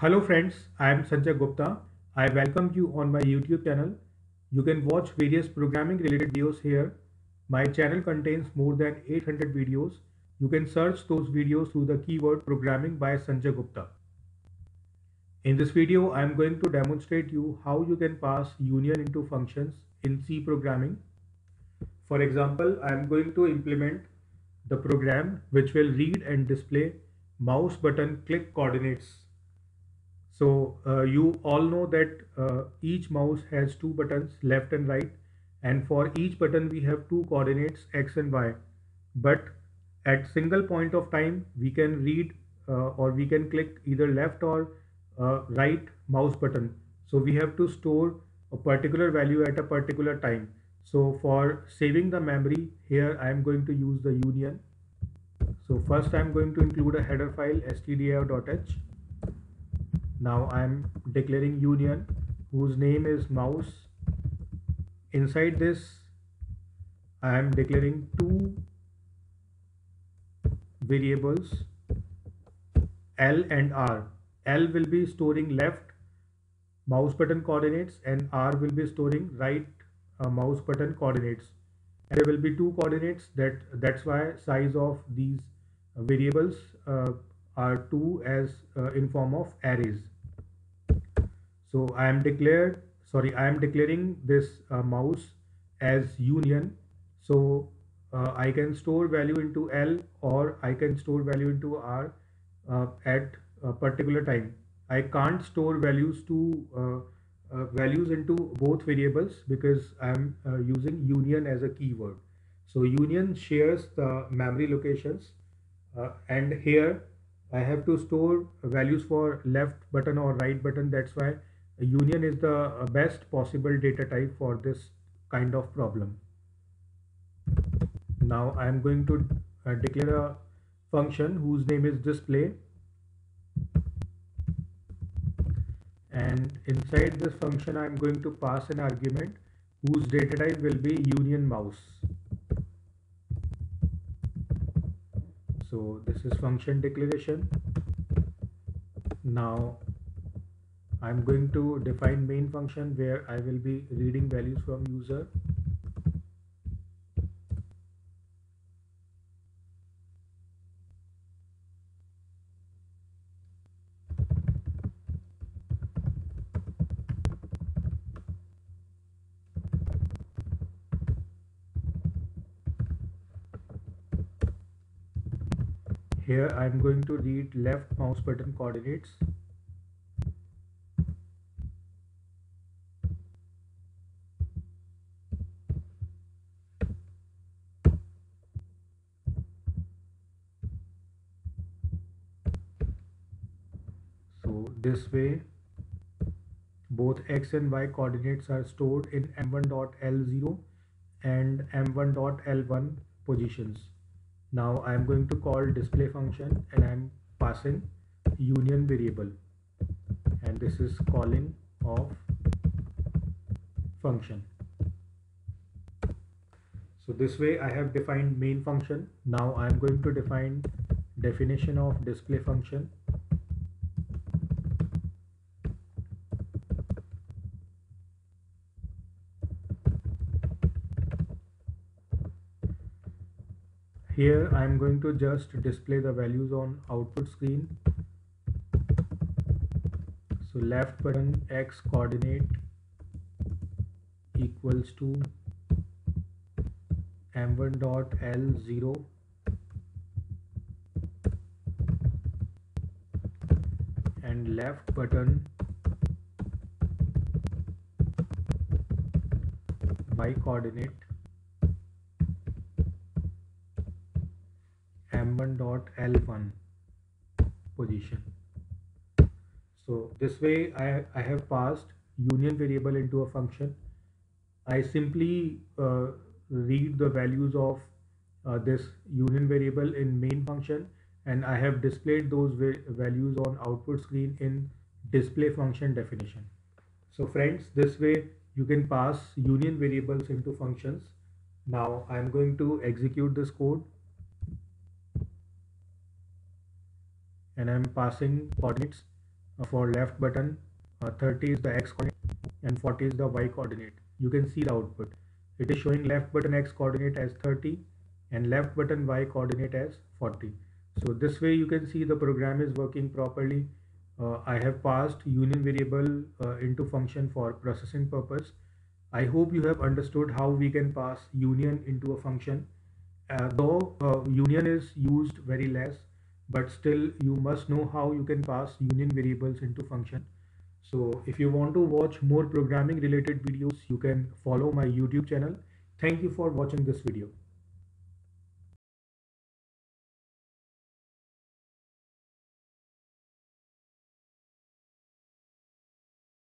Hello friends, I am Sanjay Gupta. I welcome you on my YouTube channel. You can watch various programming related videos here. My channel contains more than 800 videos. You can search those videos through the keyword programming by Sanjay Gupta. In this video, I am going to demonstrate you how you can pass union into functions in C programming. For example, I am going to implement the program which will read and display mouse button click coordinates. So uh, you all know that uh, each mouse has two buttons left and right and for each button we have two coordinates x and y. But at single point of time we can read uh, or we can click either left or uh, right mouse button. So we have to store a particular value at a particular time. So for saving the memory here I am going to use the union. So first I'm going to include a header file stdio.h now I'm declaring union whose name is mouse. Inside this I am declaring two variables L and R. L will be storing left mouse button coordinates and R will be storing right uh, mouse button coordinates. And there will be two coordinates that that's why size of these variables uh, are two as uh, in form of arrays so I am declared sorry I am declaring this uh, mouse as union so uh, I can store value into L or I can store value into R at a particular time. I can't store values to uh, uh, values into both variables because I'm uh, using union as a keyword. So union shares the memory locations uh, and here I have to store values for left button or right button. That's why union is the uh, best possible data type for this kind of problem. Now I am going to uh, declare a function whose name is display and inside this function I'm going to pass an argument whose data type will be union mouse. So this is function declaration. Now I'm going to define main function where I will be reading values from user. Here I'm going to read left mouse button coordinates this way. Both x and y coordinates are stored in m1.l0 and m1.l1 positions. Now I am going to call display function and I am passing union variable. And this is calling of function. So this way I have defined main function. Now I am going to define definition of display function here I am going to just display the values on output screen. So left button x coordinate equals to m1 dot l0 and left button y coordinate m1 dot l1 position. So this way I, I have passed union variable into a function. I simply uh, read the values of uh, this union variable in main function and I have displayed those values on output screen in display function definition. So friends this way you can pass union variables into functions. Now I'm going to execute this code and I'm passing coordinates uh, for left button uh, 30 is the x coordinate and 40 is the y coordinate. You can see the output. It is showing left button x coordinate as 30 and left button y coordinate as 40 so this way you can see the program is working properly. Uh, I have passed union variable uh, into function for processing purpose. I hope you have understood how we can pass union into a function. Uh, though uh, union is used very less but still you must know how you can pass union variables into function. So if you want to watch more programming related videos you can follow my youtube channel. Thank you for watching this video